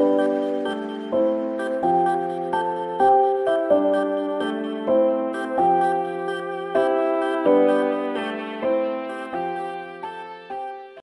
Bye.